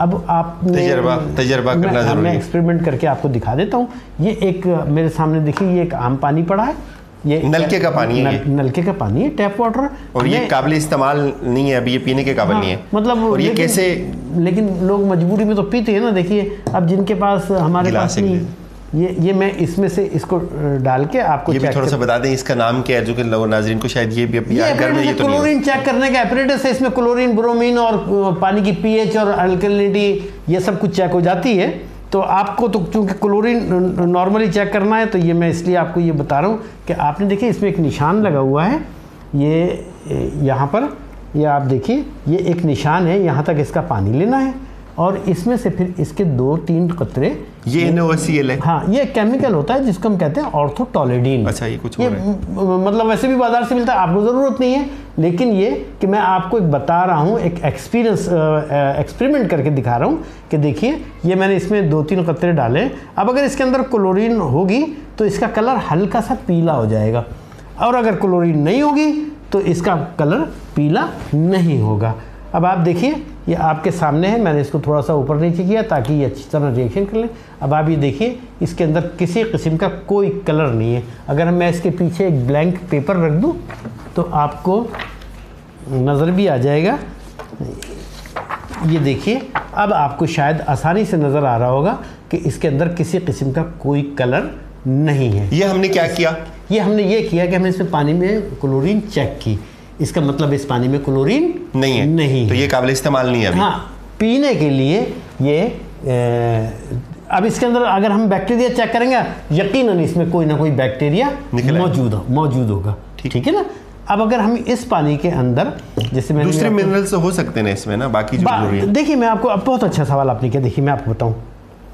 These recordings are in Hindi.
अब आप तजर्बा तजर्बा करना ज़रूरी मैं एक्सपेरिमेंट करके आपको दिखा देता हूँ। ये एक मेरे सामने देखिए ये एक आम पानी पड़ा है। ये नलके का पानी है नल, नलके का पानी है टैप वाटर और ये काबिल इस्तेमाल नहीं है अभी ये पीने के काबिल हाँ, नहीं है। मतलब और ये कैसे लेकिन लोग मजबूरी में तो पीते हैं ना देखिए। अब जिनके पास हमारे पास नहीं। ये ये मैं इसमें से इसको डाल के आपको ये भी थोड़ा सा बता दें इसका नाम क्या है? जो कि लोग नाजरीन को शायद ये भी अपनी में ये तो क्लोरीन चेक करने का एपरेटस है इसमें क्लोरीन ब्रोमीन और पानी की पीएच और अल्कलिनिटी ये सब कुछ चेक हो जाती है। तो आपको तो चूँकि क्लोरीन नॉर्मली चेक करना है तो ये मैं इसलिए आपको ये बता रहा हूँ कि आपने देखिए इसमें एक निशान लगा हुआ है। ये यहाँ पर ये आप देखिए ये एक निशान है यहाँ तक इसका पानी लेना है। और इसमें से फिर इसके दो तीन कतरे ये एनओसीएल है। हाँ ये केमिकल होता है जिसको हम कहते हैं ऑर्थोटोलेडीन अच्छा ये कुछ ये मतलब वैसे भी बाज़ार से मिलता है आपको ज़रूरत नहीं है लेकिन ये कि मैं आपको एक बता रहा हूँ एक एक्सपीरियंस एक्सपेरिमेंट करके दिखा रहा हूँ कि देखिए ये मैंने इसमें दो तीन कतरे डाले अब अगर इसके अंदर क्लोरीन होगी तो इसका कलर हल्का सा पीला हो जाएगा। और अगर क्लोरीन नहीं होगी तो इसका कलर पीला नहीं होगा। अब आप देखिए ये आपके सामने है मैंने इसको थोड़ा सा ऊपर नीचे किया ताकि ये अच्छी तरह रिएक्शन कर लें। अब आप ये देखिए इसके अंदर किसी किस्म का कोई कलर नहीं है। अगर मैं इसके पीछे एक ब्लैंक पेपर रख दूँ तो आपको नज़र भी आ जाएगा। ये देखिए अब आपको शायद आसानी से नज़र आ रहा होगा कि इसके अंदर किसी किस्म का कोई कलर नहीं है। ये हमने क्या किया? ये हमने ये किया कि हमने इसमें पानी में क्लोरीन चेक की। इसका मतलब इस पानी में क्लोरीन नहीं है। नहीं तो ये काबिल इस्तेमाल नहीं है हाँ पीने के लिए ये ए, अब इसके अंदर अगर हम बैक्टीरिया चेक करेंगे यकीनन इसमें कोई ना कोई बैक्टीरिया मौजूद हो मौजूद होगा। ठीक। है ना? अब अगर हम इस पानी के अंदर जैसे मैंने दूसरे मिनरल्स हो सकते हैं इसमें ना बाकी जो बा, देखिए मैं आपको अब बहुत अच्छा सवाल आपने किया। देखिए मैं आपको बताऊँ।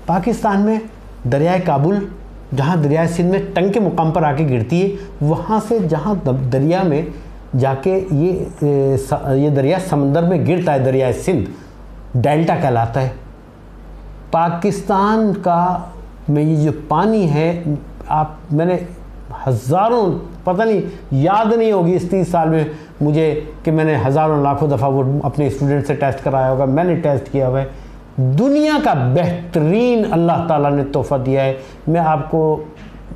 पाकिस्तान में दरियाए काबुल जहाँ दरियाए सिंध में टंग के मुकाम पर आके गिरती है वहाँ से जहाँ दरिया में जाके ये ये दरिया समंदर में गिरता है, दरिया सिंध। डेल्टा कहलाता है। पाकिस्तान का में ये जो पानी है, आप, मैंने हज़ारों, पता नहीं, याद नहीं होगी इस तीस साल में मुझे कि मैंने हज़ारों, लाखों दफ़ा वो अपने स्टूडेंट से टेस्ट कराया होगा, मैंने टेस्ट किया हुआ है। दुनिया का बेहतरीन अल्लाह ताला ने तोहफ़ा दिया है। मैं आपको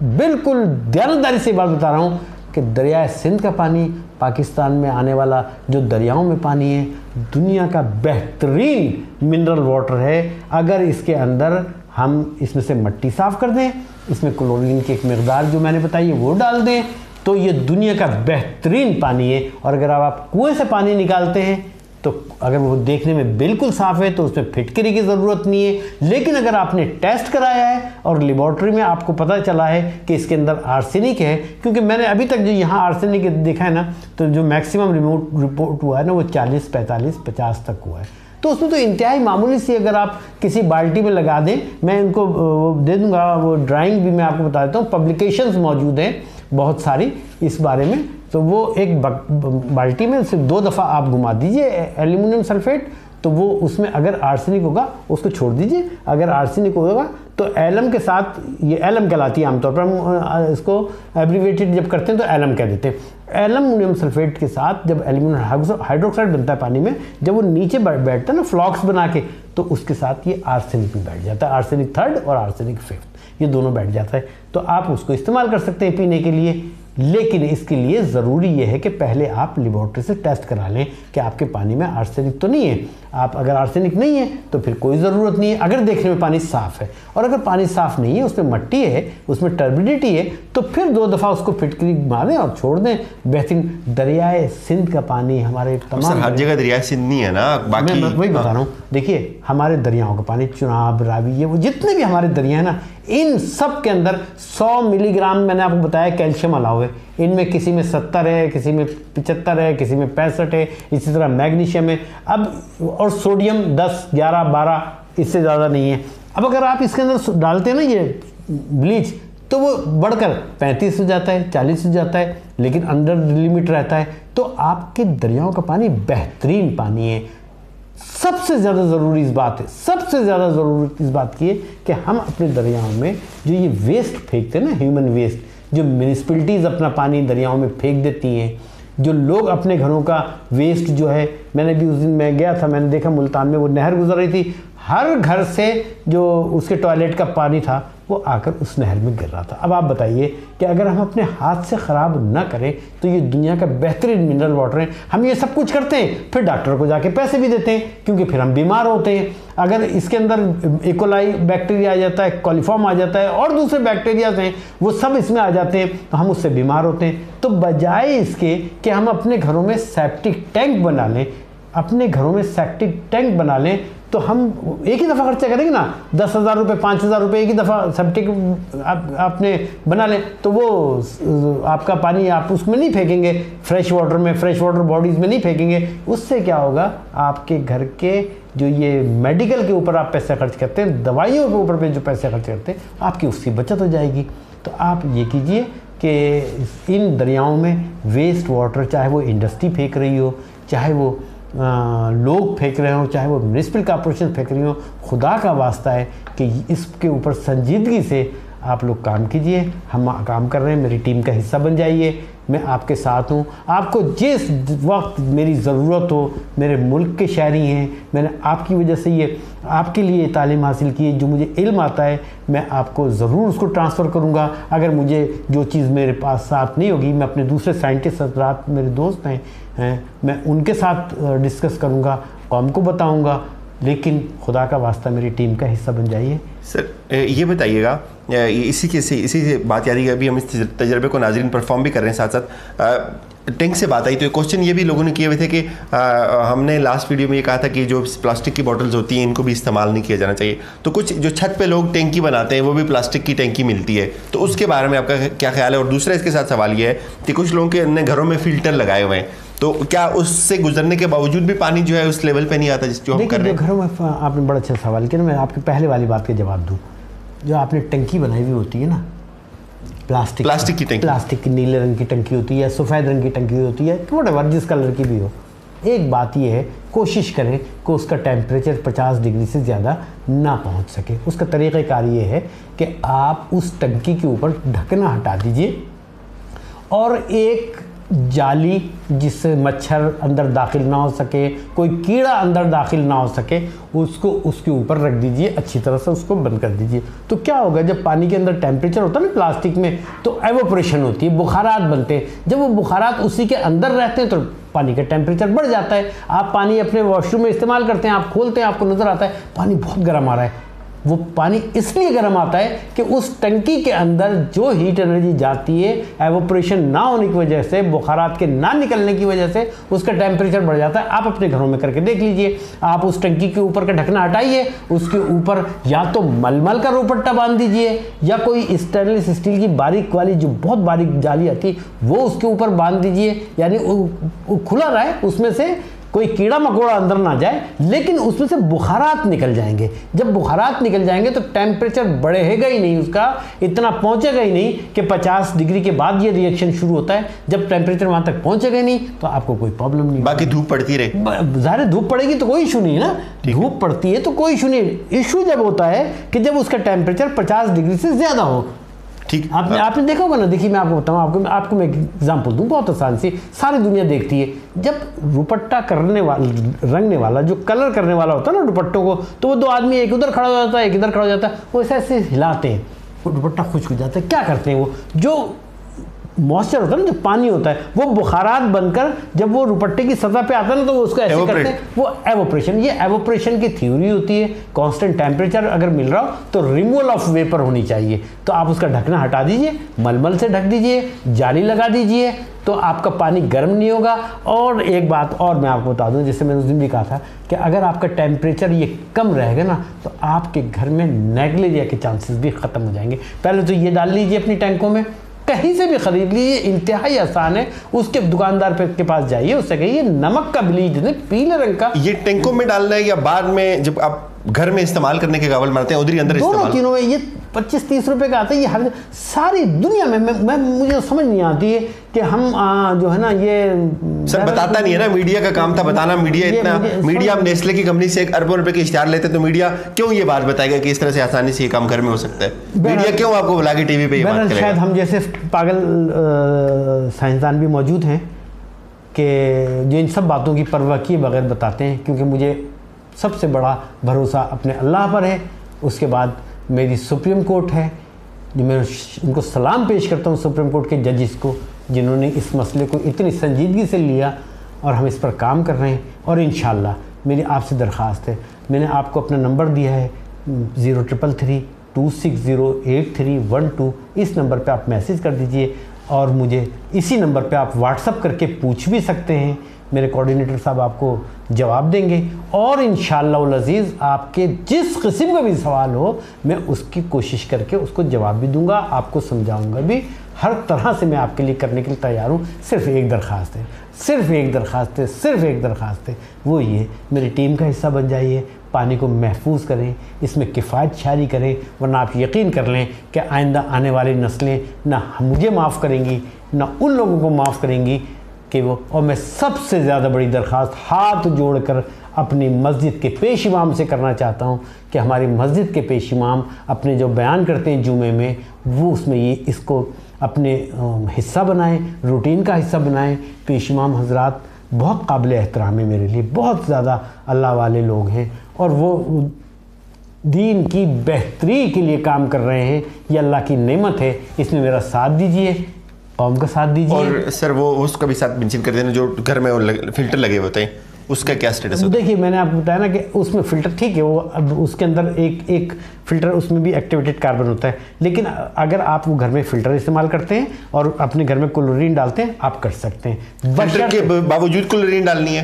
बिल्कुल दयानदारी से बात बता रहा हूँ कि दरिया सिंध का पानी पाकिस्तान में आने वाला जो दरियाओं में पानी है, दुनिया का बेहतरीन मिनरल वाटर है। अगर इसके अंदर हम इसमें से मट्टी साफ़ कर दें, इसमें क्लोरीन की एक मकदार जो मैंने बताई है, वो डाल दें तो ये दुनिया का बेहतरीन पानी है। और अगर आप कुएँ से पानी निकालते हैं तो अगर वो देखने में बिल्कुल साफ़ है तो उसमें फिटकरी की ज़रूरत नहीं है। लेकिन अगर आपने टेस्ट कराया है और लेबॉर्ट्री में आपको पता चला है कि इसके अंदर आर्सेनिक है, क्योंकि मैंने अभी तक जो यहाँ आर्सेनिक देखा है ना तो जो मैक्सिमम रिमोट रिपोर्ट हुआ है ना, वो चालीस, पैंतालीस, पचास तक हुआ है। तो उसमें तो इंतहाई मामूली सी अगर आप किसी बाल्टी में लगा दें, मैं इनको दे दूँगा, वो ड्राइंग भी मैं आपको बता देता हूँ पब्लिकेशंस मौजूद हैं बहुत सारी इस बारे में। तो वो एक बाल्टी में सिर्फ़ दो दफ़ा आप घुमा दीजिए एल्यूमिनियम सल्फेट तो वो उसमें अगर आर्सेनिक होगा, उसको छोड़ दीजिए। अगर आर्सेनिक होगा तो एलम के साथ, ये एलम कहलाती है आमतौर पर, हम इसको एब्रीवेटेड जब करते हैं तो एलम कह देते हैं। एलमिनियम सल्फेट के साथ जब एल्यूमिनियम हाइड्रोक्साइड बनता है पानी में, जब वो नीचे बैठता है ना, फ्लॉक्स बना के तो उसके साथ ये आर्सेनिक भी बैठ जाता है, आर्सेनिक थर्ड और आर्सेनिक फिफ्थ। ये दोनों बैठ जाता है। तो आप उसको इस्तेमाल कर सकते हैं पीने के लिए। लेकिन इसके लिए ज़रूरी यह है कि पहले आप लेबॉर्ट्री से टेस्ट करा लें कि आपके पानी में आर्सेनिक तो नहीं है। आप अगर आर्सेनिक नहीं है तो फिर कोई ज़रूरत नहीं है। अगर देखने में पानी साफ़ है और अगर पानी साफ़ नहीं है उसमें मट्टी है उसमें टर्बिडिटी है तो फिर दो दफ़ा उसको फिटकरी मारें और छोड़ दें। बेहतरीन दरियाए सिंध का पानी हमारे तमाम हर जगह दरियाए सिंध नहीं है ना। बाकी मैं वही बता रहा हूँ। देखिए हमारे दरियाओं का पानी चुनाव रावी ये वो जितने भी हमारे दरिया हैं ना इन सब के अंदर 100 मिलीग्राम मैंने आपको बताया कैल्शियम अलाव है। इनमें किसी में सत्तर है, किसी में पिचहत्तर है, किसी में पैंसठ है, इसी तरह मैग्नीशियम है। अब, और सोडियम 10 11 12 इससे ज़्यादा नहीं है। अब अगर आप इसके अंदर डालते हैं ना ये ब्लीच तो वो बढ़कर 35 हो जाता है 40 हो जाता है, लेकिन अंडर लिमिट रहता है। तो आपके दरियाओं का पानी बेहतरीन पानी है। सबसे ज़्यादा ज़रूरी इस बात है, सबसे ज़्यादा ज़रूरत इस बात की है कि हम अपने दरियाओं में जो ये वेस्ट फेंकते हैं ना ह्यूमन वेस्ट जो म्यूनिसपलिटीज़ अपना पानी दरियाओं में फेंक देती हैं, जो लोग अपने घरों का वेस्ट जो है, मैंने भी उस दिन मैं गया था, मैंने देखा मुल्तान में वो नहर गुजर रही थी। हर घर से जो उसके टॉयलेट का पानी था वो आकर उस नहर में गिर रहा था। अब आप बताइए कि अगर हम अपने हाथ से ख़राब ना करें तो ये दुनिया का बेहतरीन मिनरल वाटर है। हम ये सब कुछ करते हैं, फिर डॉक्टर को जाके पैसे भी देते हैं, क्योंकि फिर हम बीमार होते हैं। अगर इसके अंदर इकोलाई बैक्टीरिया आ जाता है कॉलीफॉर्म आ जाता है, और दूसरे बैक्टीरियाज हैं, वो सब इसमें आ जाते हैं तो हम उससे बीमार होते हैं। तो बजाय इसके कि हम अपने घरों में सेप्टिक टैंक बना लें, अपने घरों में सेप्टिक टैंक बना लें तो हम एक ही दफ़ा खर्चा करेंगे ना? दस हज़ार रुपये पाँच हज़ार रुपये एक ही दफ़ा सेप्टिक आप, आपने बना लें तो वो आपका पानी आप उसमें नहीं फेंकेंगे। फ्रेश वाटर में फ्रेश वाटर बॉडीज़ में नहीं फेंकेंगे। उससे क्या होगा? आपके घर के जो ये मेडिकल के ऊपर आप पैसा खर्च करते हैं दवाइयों के ऊपर जो पैसे खर्च करते हैं आपकी उसकी बचत हो जाएगी। तो आप ये कीजिए कि इन दरियाओं में वेस्ट वाटर चाहे वो इंडस्ट्री फेंक रही हो चाहे वो लोग फेंक रहे हों, चाहे वो म्यूनसिपल कॉरपोरेशन फेंक रही हो, खुदा का वास्ता है कि इसके ऊपर संजीदगी से आप लोग काम कीजिए। हम काम कर रहे हैं, मेरी टीम का हिस्सा बन जाइए। मैं आपके साथ हूँ। आपको जिस वक्त मेरी ज़रूरत हो, मेरे मुल्क के शहरी हैं, मैंने आपकी वजह से ये, आपके लिए तालीम हासिल की है, जो मुझे इल्म आता है, मैं आपको ज़रूर उसको ट्रांसफ़र करूँगा। अगर मुझे जो चीज़ मेरे पास साथ नहीं होगी, मैं अपने दूसरे साइंटिस्ट हजरात, मेरे दोस्त हैं हैं। मैं उनके साथ डिस्कस करूँगा कौम को बताऊँगा लेकिन खुदा का वास्ता मेरी टीम का हिस्सा बन जाइए। सर ये बताइएगा इसी के से इसी से बात याद अभी हम इस तजर्बे को नाजरीन परफॉर्म भी कर रहे हैं साथ साथ टैंक से बात आई तो क्वेश्चन ये भी लोगों ने किए हुए थे कि आ, हमने लास्ट वीडियो में ये कहा था कि जो प्लास्टिक की बॉटल्स होती हैं इनको भी इस्तेमाल नहीं किया जाना चाहिए। तो कुछ जो छत पे लोग टैंकी बनाते हैं वो भी प्लास्टिक की टैंकी मिलती है। तो उसके बारे में आपका क्या ख्याल है? और दूसरा इसके साथ सवाल ये है कि कुछ लोगों के अन्य घरों में फ़िल्टर लगाए हुए हैं। तो क्या उससे गुजरने के बावजूद भी पानी जो है उस लेवल पे नहीं आता जिस जो हम कर रहे हैं? घरों में आपने बड़ा अच्छा सवाल किया मैं आपकी पहले वाली बात का जवाब दूँ। जो आपने टंकी बनाई हुई होती है ना प्लास्टिक प्लास्टिक की टंकी। प्लास्टिक की नीले रंग की टंकी होती है सफ़ेद रंग की टंकी होती है वट जिस कलर की भी हो। एक बात यह है कोशिश करें कि उसका टेम्परेचर 50 डिग्री से ज़्यादा ना पहुँच सके। उसका तरीक़ाकार ये है कि आप उस टंकी के ऊपर ढकना हटा दीजिए और एक जाली जिससे मच्छर अंदर दाखिल ना हो सके, कोई कीड़ा अंदर दाखिल ना हो सके, उसको उसके ऊपर रख दीजिए, अच्छी तरह से उसको बंद कर दीजिए। तो क्या होगा, जब पानी के अंदर टेम्परेचर होता है ना प्लास्टिक में तो एवोपरेशन होती है, बुखारात बनते हैं। जब वो बुखारात उसी के अंदर रहते हैं तो पानी का टेम्परेचर बढ़ जाता है। आप पानी अपने वॉशरूम में इस्तेमाल करते हैं, आप खोलते हैं, आपको नज़र आता है, पानी बहुत गर्म आ रहा है। वो पानी इसलिए गर्म आता है कि उस टंकी के अंदर जो हीट एनर्जी जाती है एवोपरेशन ना होने की वजह से, बुखारात के ना निकलने की वजह से उसका टेम्परेचर बढ़ जाता है। आप अपने घरों में करके देख लीजिए। आप उस टंकी के ऊपर का ढकना हटाइए, उसके ऊपर या तो मलमल का रोपट्टा बाँध दीजिए, या कोई स्टेनलेस स्टील की बारीक वाली जो बहुत बारीक जाली आती, वो उसके ऊपर बाँध दीजिए। यानी खुला रहा है उसमें से कोई कीड़ा मकोड़ा अंदर ना जाए लेकिन उसमें से बुखारात निकल जाएँगे। जब बुखारात निकल जाएँगे तो टेम्परेचर बढ़ेगा ही नहीं उसका इतना पहुंचेगा ही नहीं कि 50 डिग्री के बाद ये रिएक्शन शुरू होता है। जब टेम्परेचर वहाँ तक पहुंचेगा नहीं तो आपको कोई प्रॉब्लम नहीं बाकी धूप पड़ती रहे। ज़ाहिर धूप पड़ेगी तो कोई इशू नहीं है ना। धूप पड़ती है तो कोई इशू नहीं। इशू जब होता है कि जब उसका टेम्परेचर पचास डिग्री से ज़्यादा हो ठीक। आपने आपने देखा होगा ना देखिए मैं आपको बताऊँ आपको आपको मैं एग्ज़ाम्पल दूँ बहुत आसान सी। सारी दुनिया देखती है। जब दुपट्टा करने वाला रंगने वाला जो कलर करने वाला होता है ना दुपट्टों को तो वो दो आदमी एक उधर खड़ा हो जाता है एक इधर खड़ा हो जाता है वो ऐसे ऐसे हिलाते हैं। वो दुपट्टा खुश हो जाता है। क्या करते हैं वो? जो मॉइस्चर होता है ना जो पानी होता है वो बुखारात बनकर जब वो रुपट्टे की सतह पे आता है ना तो वो उसको ऐसे करते हैं वो एवोपरेशन ये एवोप्रेशन की थ्योरी होती है कांस्टेंट टेम्परेचर अगर मिल रहा हो तो रिमूवल ऑफ़ वेपर होनी चाहिए। तो आप उसका ढकना हटा दीजिए मलमल से ढक दीजिए जाली लगा दीजिए तो आपका पानी गर्म नहीं होगा। और एक बात और मैं आपको बता दूँ जैसे मैंने उस दिन भी कहा था कि अगर आपका टेम्परेचर ये कम रहेगा ना तो आपके घर में नेगलेरिया के चांसेस भी ख़त्म हो जाएँगे। पहले तो ये डाल लीजिए अपनी टैंकों में कहीं से भी खरीद लीजिए, इंतहाई आसान है। उसके दुकानदार पे के पास जाइए, उससे कहिए, नमक का ब्लीच पीले रंग का। ये टैंकों में डालना है या बाद में जब आप घर में इस्तेमाल करने के काबल मारते हैं उधर ही अंदर दोनों तीनों में ये पच्चीस तीस रुपए का आता है ये हर सारी दुनिया में मैं, मैं मुझे समझ नहीं आती है कि हम आ, जो है ना ये सर बताता नहीं है ना मीडिया का काम था बताना मीडिया इतना मीडिया अब नेस्ले की कंपनी से एक अरबों रुपए के इश्तेहार लेते तो मीडिया क्यों ये बात बताएगा कि इस तरह से आसानी से ये काम घर में हो सकता है? मीडिया क्यों आपको बुला के टीवी पे शायद हम जैसे पागल साइंसदान भी मौजूद हैं कि जो इन सब बातों की परवाह किए बगैर बताते हैं क्योंकि मुझे सबसे बड़ा भरोसा अपने अल्लाह पर है। उसके बाद मेरी सुप्रीम कोर्ट है। जो, मैं उनको सलाम पेश करता हूँ सुप्रीम कोर्ट के जजिस को, जिन्होंने इस मसले को इतनी संजीदगी से लिया और हम इस पर काम कर रहे हैं। और इन मेरी आपसे दरख्वास्त है। मैंने आपको अपना नंबर दिया है, zero triple three, two six zero eight three one two. इस नंबर पे आप मैसेज कर दीजिए और मुझे इसी नंबर पे आप व्हाट्सअप करके पूछ भी सकते हैं। मेरे कोऑर्डिनेटर साहब आपको जवाब देंगे। और इन अज़ीज़, आपके जिस किस्म का भी सवाल हो, मैं उसकी कोशिश करके उसको जवाब भी दूँगा, आपको समझाऊँगा भी। हर तरह से मैं आपके लिए करने के लिए तैयार हूँ। सिर्फ़ एक दरख्वास्त है, सिर्फ़ एक दरख्वास्त है, सिर्फ़ एक दरख्वास्त है। वो ये, मेरी टीम का हिस्सा बन जाइए, पानी को महफूज करें, इसमें किफ़ायत शारी करें, वरना आप यकीन कर लें कि आइंदा आने वाली नस्लें ना मुझे माफ़ करेंगी, ना उन लोगों को माफ़ करेंगी कि वो, और मैं सबसे ज़्यादा बड़ी दरख्वास्त हाथ जोड़कर अपनी मस्जिद के पेश इमाम से करना चाहता हूँ कि हमारी मस्जिद के पेश इमाम अपने जो बयान करते हैं जुमे में, वो उसमें ये, इसको अपने हिस्सा बनाएँ, रूटीन का हिस्सा बनाएँ। पेश इमाम हजरात बहुत काबिल एहतराम है मेरे लिए, बहुत ज़्यादा अल्लाह वाले लोग हैं और वो दीन की बेहतरी के लिए काम कर रहे हैं, ये अल्लाह की नेमत है। इसमें मेरा साथ दीजिए। कौम का साथ दीजिए। और सर वो उसका भी साथ मेंशन कर देना जो घर में फ़िल्टर लगे होते हैं उसका क्या स्टेटस है? देखिए मैंने आपको बताया ना कि उसमें फ़िल्टर ठीक है वो अब उसके अंदर एक एक फ़िल्टर उसमें भी एक्टिवेटेड कार्बन होता है। लेकिन अगर आप वो घर में फ़िल्टर इस्तेमाल करते हैं और अपने घर में क्लोरीन डालते हैं आप कर सकते हैं। फ़िल्टर के बावजूद क्लोरीन डालनी है?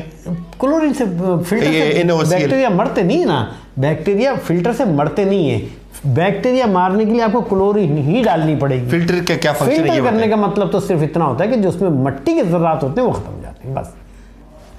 क्लोरीन से फ़िल्टर से बैक्टीरिया मरते नहीं ना। बैक्टीरिया फ़िल्टर से मरते नहीं है। बैक्टीरिया मारने के लिए आपको क्लोरीन ही डालनी पड़ेगी। फ़िल्टर का क्या फ़ंक्शन फ़िल्टर करने का मतलब तो सिर्फ़ इतना होता है कि जो उसमें मट्टी के ज़रूरत होते हैं वो खत्म हो जाते हैं बस।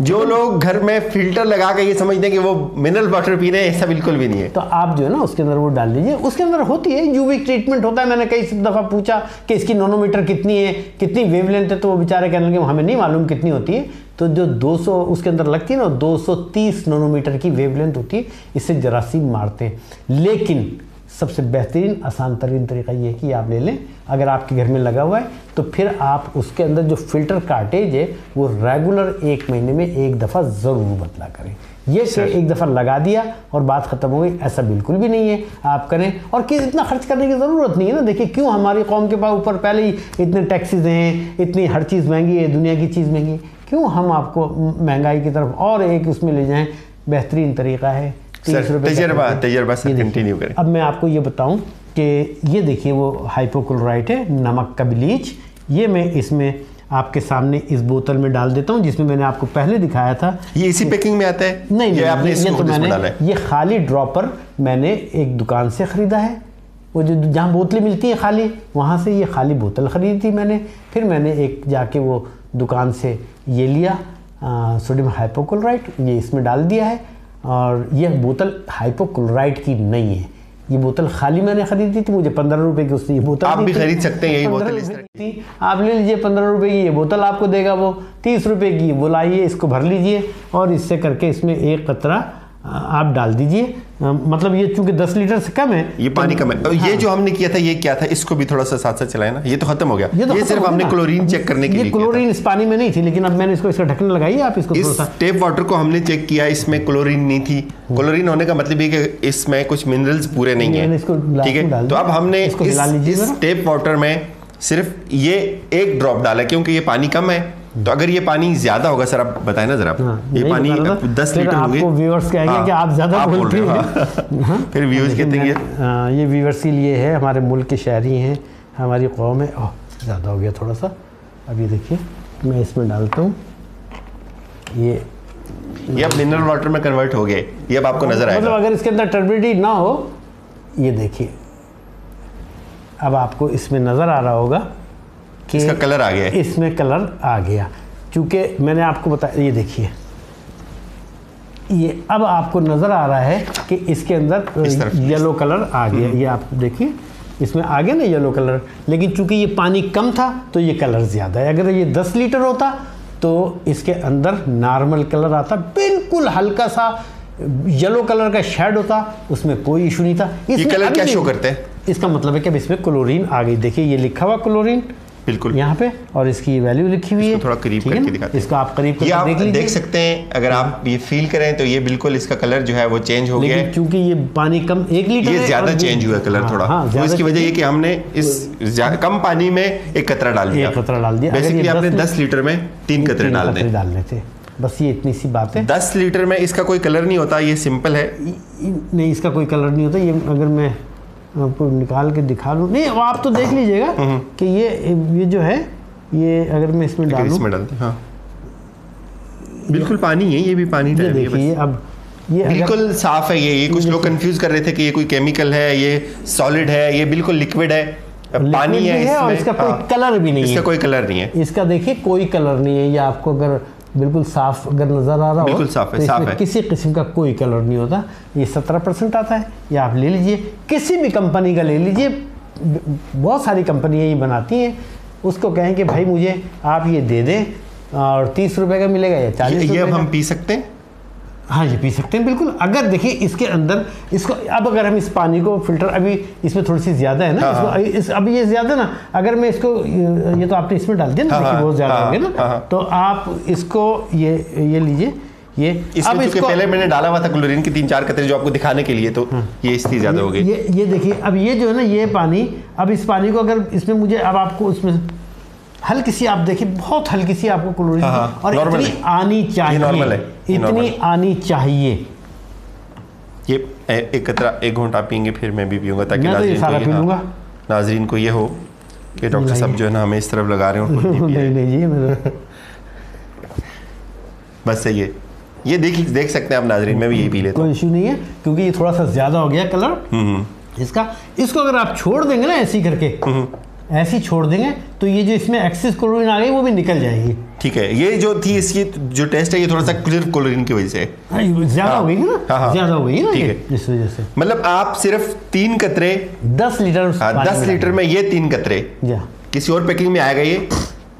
जो लोग घर में फ़िल्टर लगा के ये समझते हैं कि वो मिनरल वाटर पी रहे हैं ऐसा बिल्कुल भी नहीं है। तो आप जो है ना उसके अंदर वो डाल लीजिए उसके अंदर होती है यूवी ट्रीटमेंट होता है। मैंने कई दफ़ा पूछा कि इसकी नोनोमीटर कितनी है कितनी वेवलेंथ है तो वो बेचारे कहने लगे हमें नहीं मालूम कितनी होती है। तो जो 200 उसके अंदर लगती है ना 230 नोनोमीटर की वेवलेंथ होती है इससे जरासीम मारते हैं। लेकिन सबसे बेहतरीन आसान तरीन तरीका ये है कि आप ले लें। अगर आपके घर में लगा हुआ है तो फिर आप उसके अंदर जो फ़िल्टर कार्टेज है वो रेगुलर एक महीने में एक दफ़ा ज़रूर बदला करें। ये से एक दफ़ा लगा दिया और बात ख़त्म हो गई ऐसा बिल्कुल भी नहीं है। आप करें और किस इतना खर्च करने की ज़रूरत नहीं है ना। देखिए क्यों हमारी कौम के पास ऊपर पहले ही इतने टैक्सीज हैं इतनी हर चीज़ महँगी है दुनिया की चीज़ महँगी क्यों हम आपको महँगाई की तरफ़ और एक उसमें ले जाएँ? बेहतरीन तरीका है। तजर्बा तजर्बा से कंटिन्यू करें। अब मैं आपको ये बताऊँ कि ये देखिए वो हाइपोक्लोराइट है नमक का ब्लीच ये मैं इसमें आपके सामने इस बोतल में डाल देता हूँ जिसमें मैंने आपको पहले दिखाया था ये इसी पैकिंग में आता है? नहीं ये, आपने ये तो मैंने ये खाली ड्रॉपर मैंने एक दुकान से ख़रीदा है। वो जो जहाँ बोतलें मिलती हैं खाली वहाँ से ये खाली बोतल ख़रीदी थी मैंने। फिर मैंने एक जाके वो दुकान से ये लिया। सोडियम हाइपोक्लोराइट ये इसमें डाल दिया है। और यह बोतल हाइपोक्लोराइड की नहीं है। ये बोतल खाली मैंने खरीदी थी मुझे पंद्रह रुपए की उसने ये बोतल आप भी खरीद सकते हैं यही बोतल थी। आप ले लीजिए पंद्रह रुपए की ये बोतल आपको देगा वो। तीस रुपए की वो लाइए इसको भर लीजिए और इससे करके इसमें एक कतरा आप डाल दीजिए। मतलब ये चूँकि 10 लीटर से कम है ये पानी तो, कम है। हाँ। ये जो हमने किया था ये क्या था? इसको भी थोड़ा सा साथ साथ चलाए ना। ये तो खत्म हो गया। ये, तो ये सिर्फ़ हमने क्लोरीन चेक करने के लिए क्लोरीन इस पानी में नहीं थी लेकिन अब मैंने इसको इसका ढक्कन लगाई आप इसको इस टेप वाटर को हमने चेक किया इसमें क्लोरीन नहीं थी। क्लोरीन होने का मतलब ये कि इसमें कुछ मिनरल्स पूरे नहीं है। ठीक है? तो अब हमने इस टेप वाटर में सिर्फ़ ये एक ड्रॉप डाला क्योंकि ये पानी कम है। तो अगर ये पानी ज़्यादा होगा सर आप बताए ना जरा। हाँ, ये पानी दस लीटर होंगे। व्यूअर्स कहेंगे हाँ, कि आप ज़्यादा बोल रहे हैं। हाँ, फिर व्यूअर्स कहते हैं ये व्यूअर्स के लिए है हमारे मुल्क के शहरी हैं हमारी कौम है। ओह ज़्यादा हो गया थोड़ा सा। अब ये देखिए मैं इसमें डालता हूँ। ये ये अब मिनरल वाटर में कन्वर्ट हो गए। ये अब आपको नज़र आएगा। मतलब अगर इसके अंदर टर्बिडिटी ना हो ये देखिए। अब आपको इसमें नज़र आ रहा होगा कि इसका कलर आ गया इसमें कलर आ गया। क्योंकि मैंने आपको बताया ये देखिए। ये अब आपको नज़र आ रहा है कि इसके अंदर इस येलो कलर आ गया। हम्म। ये आप देखिए इसमें आ गया ना येलो कलर लेकिन चूँकि ये पानी कम था तो ये कलर ज़्यादा है। अगर ये 10 लीटर होता तो इसके अंदर नॉर्मल कलर आता। बिल्कुल हल्का सा येलो कलर का शेड होता उसमें कोई इशू नहीं था। ये कलर क्या शो करते हैं? इसका मतलब है कि अब इसमें क्लोरीन आ गई। देखिए ये लिखा हुआ क्लोरीन बिल्कुल। यहाँ पे और इसकी वैल्यू लिखी हुई है। थोड़ा करीब करके दिखाते हैं। इसको आप करीब ये करके आप देख देख सकते हैं अगर आप ये फील करें तो ये बिल्कुल इसका कलर जो है वो चेंज हो गया है। क्योंकि ये पानी कम एक लीटर ये ज़्यादा चेंज हुआ कलर हाँ, थोड़ा। तो इसकी वजह ये कि हमने इस कम पानी में एक कतरा डाल दिया। कतरा डाल दिया। बेसिकली आपने 10 10 लीटर में तीन कतरे डाल दें डालने थे। बस ये इतनी सी बात है। 10 लीटर में इसका कोई कलर नहीं होता ये सिंपल है। नहीं इसका कोई कलर नहीं होता। ये अगर मैं आपको निकाल के दिखा लूँ नहीं वो आप तो देख लीजिएगा हम्म। कि ये ये जो है ये अगर मैं इसमें डालूं। इसमें डालते हैं, बिल्कुल पानी है ये भी पानी ये है। देखिए अब ये बिल्कुल साफ़ है ये ये कुछ लोग कंफ्यूज कर रहे थे कि ये कोई केमिकल है ये सॉलिड है ये बिल्कुल लिक्विड है। पानी है है और इसमें इसका कोई हाँ, कलर भी नहीं इसका है। इसका कोई कलर नहीं है। इसका देखिए कोई कलर नहीं है। ये आपको अगर बिल्कुल साफ़ अगर नज़र आ रहा हो बिल्कुल साफ़ है, तो साफ़ है। किसी किस्म का कोई कलर नहीं होता। ये सत्रह परसेंट आता है या आप ले लीजिए। किसी भी कंपनी का ले लीजिए बहुत सारी कंपनियाँ ये बनाती हैं। उसको कहें कि भाई मुझे आप ये दे दें और तीस रुपये का मिलेगा या चालीस ये अब हम पी सकते हैं? हाँ ये पी सकते हैं। बिल्कुल अगर देखिए इसके अंदर इसको अब अगर हम इस पानी को फ़िल्टर अभी इसमें थोड़ी सी ज़्यादा है ना हाँ, इसको इस अभी ये ज़्यादा ना अगर मैं इसको ये तो आपने इसमें डाल दिया ना हाँ, हाँ, बहुत ज़्यादा हाँ, हो गया हाँ, ना हाँ। तो आप इसको ये ये लीजिए ये इसमें चूँकि पहले मैंने डाला हुआ था क्लोरीन की तीन चार कतरे जो आपको दिखाने के लिए तो ये इसकी ज़्यादा हो गई। ये ये देखिए अब ये जो है ना ये पानी अब इस पानी को अगर इसमें मुझे अब आपको उसमें हल्की सी आप देखिए बहुत हल्की सी आपको क्लोरीन हाँ, हाँ, और इतनी आनी चाहिए। normal है, इतनी आनी चाहिए। ये एक कतरा एक घंटा पियेंगे फिर मैं भी पीऊँगा ताकि तो नाजरीन सारा को पी लूँगा। नाजरीन को ये हो कि डॉक्टर साहब जो है ना हमें इस तरफ़ लगा रहे हो नहीं नहीं जी बस सही है। ये देख देख सकते हैं आप नाजरीन में भी यही पी लेते हूँ। कोई इशू नहीं है क्योंकि ये थोड़ा सा ज़्यादा हो गया कलर। हम्म, इसका इसको अगर आप छोड़ देंगे ना ऐसी करके ऐसे ही छोड़ देंगे तो ये जो इसमें एक्सिस क्लोरीन आ गई वो भी निकल जाएगी। ठीक है ये जो थी इसकी जो टेस्ट है ये थोड़ा सा क्लियर क्लोरीन की वजह से। है हाँ, ये ज़्यादा हाँ, हो गई ना? हाँ, हाँ। ज़्यादा हो गई ना ठीक है। इस वजह से। मतलब आप सिर्फ़ तीन कतरे दस लीटर हाँ, दस लीटर में ये तीन कतरे। किसी और पैकिंग में आएगा ये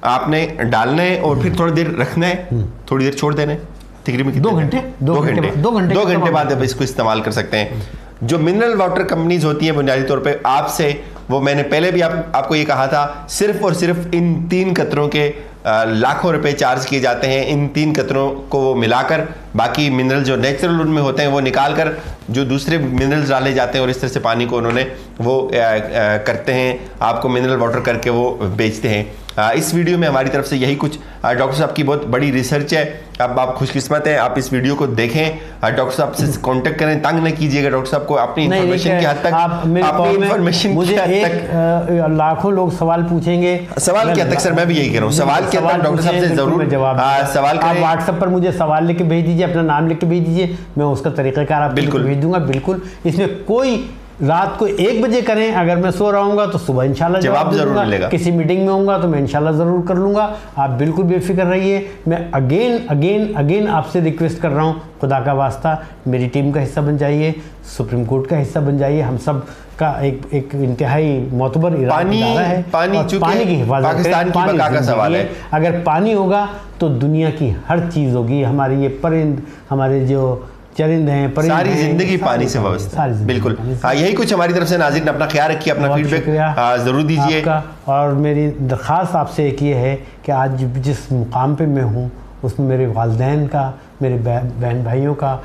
आपने डालना है और फिर थोड़ी देर रखना है थोड़ी देर छोड़ देना है। दो घंटे? दो घंटे दो घंटे दो घंटे बाद- बाद आप इसको इस्तेमाल कर सकते हैं। जो मिनरल वाटर कंपनीज़ होती हैं बुनियादी तौर पे आपसे वो मैंने पहले भी आप, आपको ये कहा था सिर्फ़ और सिर्फ़ इन तीन कतरों के लाखों रुपए चार्ज किए जाते हैं इन तीन कतरों को वो मिलाकर बाकी मिनरल जो नेचुरल उनमें होते हैं वो निकाल कर जो दूसरे मिनरल्स डाले जाते हैं और इस तरह से पानी को उन्होंने वो आ, आ, करते हैं आपको मिनरल वाटर करके वो बेचते हैं। इस वीडियो में हमारी तरफ़ से यही कुछ। डॉक्टर साहब की बहुत बड़ी रिसर्च है। अब आप खुशकिस्मत हैं आप इस वीडियो को देखें। डॉक्टर साहब से कांटेक्ट करें तंग न कीजिएगा। डॉक्टर साहब को अपनी इन्फॉर्मेशन की हद तक आप अपनी इन्फॉर्मेशन मुझे एक तक लाखों लोग सवाल पूछेंगे। सवाल के हद तक सर मैं भी यही कह रहा हूँ। सवाल के अंदर डॉक्टर साहब से ज़रूर जवाब सवाल आप व्हाट्सएप पर मुझे सवाल लिख के भेज दीजिए अपना नाम लिख के भेज दीजिए। मैं उसका तरीक़ाकार आपको बिल्कुल। भेज दूँगा बिल्कुल। इसमें कोई रात को एक बजे करें। अगर मैं सो रहा हूँ तो सुबह इंशाल्लाह जवाब ज़रूर मिलेगा। किसी मीटिंग में होऊँगा तो मैं इंशाल्लाह ज़रूर कर लूँगा। आप बिल्कुल बेफिक्र रहिए। मैं अगेन अगेन अगेन आपसे रिक्वेस्ट कर रहा हूँ। खुदा का वास्ता मेरी टीम का हिस्सा बन जाइए। सुप्रीम कोर्ट का हिस्सा बन जाइए। हम सब का एक एक इंतहाई मोतबर पानी- है। पानी पानी की हिफाजत पाकिस्तान की बका का सवाल है। अगर पानी होगा तो दुनिया की हर चीज़ होगी। हमारे ये परिंद हमारे जो चरिंद हैं परिंद सारी ज़िंदगी पानी से वाबस्ता बिल्कुल। हाँ, यही कुछ हमारी तरफ़ से नाजिर अपना ख्याल रखिए अपना फीडबैक हाँ, ज़रूर दीजिए। और मेरी दरख्वास्त आपसे एक ये है कि आज जिस मुकाम पे मैं हूँ उसमें मेरे वालदेन का मेरे बहन भाइयों का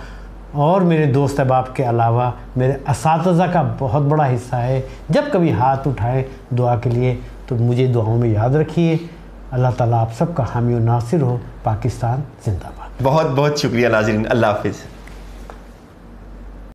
और मेरे दोस्त अहबाब के अलावा मेरे इस का बहुत बड़ा हिस्सा है। जब कभी हाथ उठाएँ दुआ के लिए तो मुझे दुआओं में याद रखिए। अल्लाह ताला आप सबका हामी नासिर हो पाकिस्तान जिंदाबाद। बहुत बहुत शुक्रिया नाजरीन अल्लाह हाफिज़।